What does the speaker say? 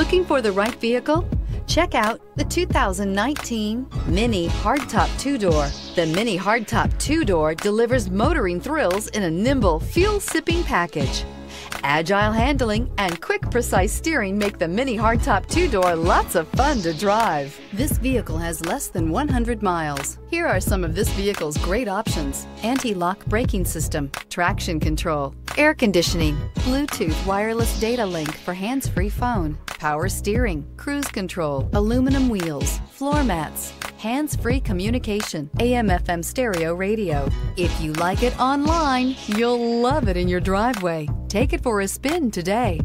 Looking for the right vehicle? Check out the 2019 Mini Hardtop Two-Door. The Mini Hardtop Two-Door delivers motoring thrills in a nimble, fuel-sipping package. Agile handling and quick, precise steering make the Mini Hardtop Two-Door lots of fun to drive. This vehicle has less than 100 miles. Here are some of this vehicle's great options. Anti-lock braking system, traction control, air conditioning, Bluetooth wireless data link for hands-free phone, power steering, cruise control, aluminum wheels, floor mats, hands-free communication, AM/FM stereo radio. If you like it online, you'll love it in your driveway. Take it for a spin today.